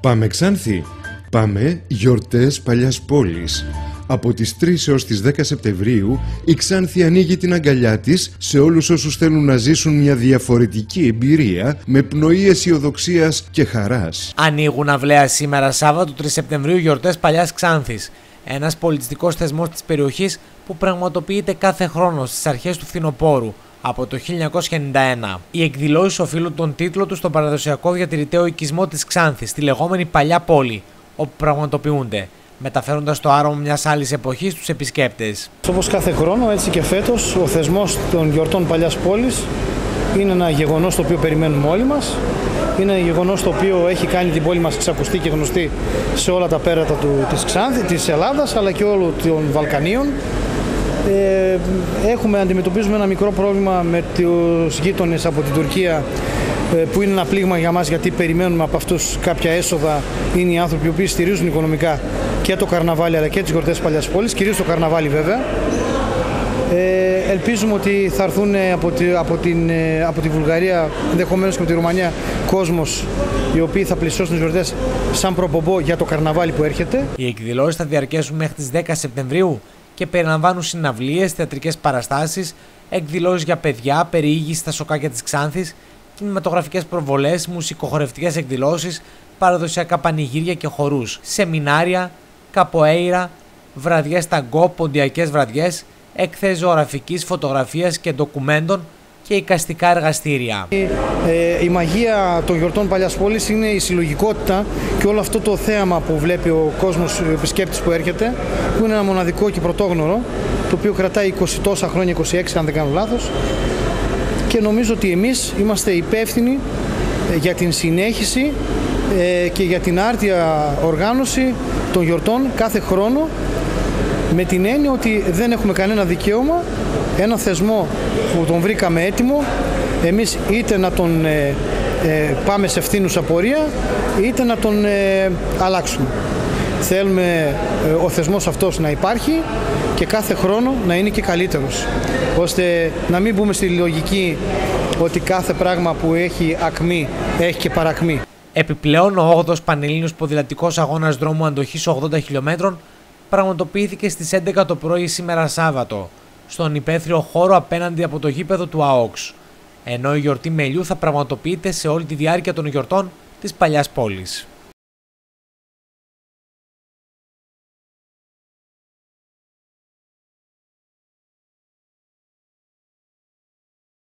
Πάμε Ξάνθη. Πάμε γιορτές παλιάς πόλης. Από τις 3 έως τις 10 Σεπτεμβρίου η Ξάνθη ανοίγει την αγκαλιά της σε όλους όσους θέλουν να ζήσουν μια διαφορετική εμπειρία με πνοή αισιοδοξίας και χαράς. Ανοίγουν αυλαία σήμερα Σάββατο 3 Σεπτεμβρίου γιορτές παλιάς Ξάνθης. Ένας πολιτιστικός θεσμός της περιοχής που πραγματοποιείται κάθε χρόνο στις αρχές του φθινοπόρου από το 1991. Οι εκδηλώσεις οφείλουν τον τίτλο τους στον παραδοσιακό διατηρηταίο οικισμός της Ξάνθης, τη λεγόμενη Παλιά Πόλη, όπου πραγματοποιούνται, μεταφέροντας το άρωμα μιας άλλης εποχής στους επισκέπτες. Όπως κάθε χρόνο, έτσι και φέτος, ο θεσμός των γιορτών Παλιάς Πόλης είναι ένα γεγονός το οποίο περιμένουμε όλοι μας. Είναι ένα γεγονός το οποίο έχει κάνει την πόλη μας ξακουστή και γνωστή σε όλα τα πέρατα της Ξάνθη, της Ελλάδας αλλά και όλων των Βαλκανίων. Ε, έχουμε, αντιμετωπίζουμε ένα μικρό πρόβλημα με τους γείτονες από την Τουρκία ε, που είναι ένα πλήγμα για μας γιατί περιμένουμε από αυτούς κάποια έσοδα είναι οι άνθρωποι που στηρίζουν οικονομικά και το καρναβάλι αλλά και τις γιορτές παλιάς πόλης, κυρίως το καρναβάλι βέβαια. Ε, ελπίζουμε ότι θα έρθουν από τη, από, την, ε, από τη Βουλγαρία, ενδεχομένως και από τη Ρουμανία, κόσμος οι οποίοι θα πλησιώσουν τις γιορτές σαν προπομπό για το καρναβάλι που έρχεται. Οι εκδηλώσεις θα διαρκέσουν μέχρι τις 10 Σεπτεμβρίου και περιλαμβάνουν συναυλίες, θεατρικές παραστάσεις, εκδηλώσεις για παιδιά, περιήγηση στα σοκάκια της Ξάνθης, κινηματογραφικές προβολές, μουσικοχορευτικές εκδηλώσεις, παραδοσιακά πανηγύρια και χορούς, σεμινάρια, καποέιρα, βραδιές ταγκό, ποντιακές βραδιές, εκθέσει ζωγραφικής, φωτογραφίας και ντοκουμέντων και οικαστικά εργαστήρια. Ε, η μαγεία των γιορτών Παλιάς Πόλης είναι η συλλογικότητα και όλο αυτό το θέαμα που βλέπει ο κόσμος, ο επισκέπτης που έρχεται, που είναι ένα μοναδικό και πρωτόγνωρο, το οποίο κρατάει 20 τόσα χρόνια, 26 αν δεν κάνω λάθος, και νομίζω ότι εμείς είμαστε υπεύθυνοι ε, για την συνέχιση ε, και για την άρτια οργάνωση των γιορτών κάθε χρόνο με την έννοια ότι δεν έχουμε κανένα δικαίωμα ένα θεσμό που τον βρήκαμε έτοιμο εμείς είτε να τον ε, ε, πάμε σε ευθύνους απορία είτε να τον ε, αλλάξουμε. Θέλουμε ο θεσμός αυτός να υπάρχει και κάθε χρόνο να είναι και καλύτερος ώστε να μην μπούμε στη λογική ότι κάθε πράγμα που έχει ακμή έχει και παρακμή. Επιπλέον, ο 8ο Πανελλήνιος Ποδηλατικός Αγώνας Δρόμου Αντοχής 80 χιλιόμετρων πραγματοποιήθηκε στις 11 το πρωί σήμερα Σάββατο, στον υπαίθριο χώρο απέναντι από το γήπεδο του ΑΟΚΣ, ενώ η γιορτή μελιού θα πραγματοποιείται σε όλη τη διάρκεια των γιορτών της παλιάς πόλης.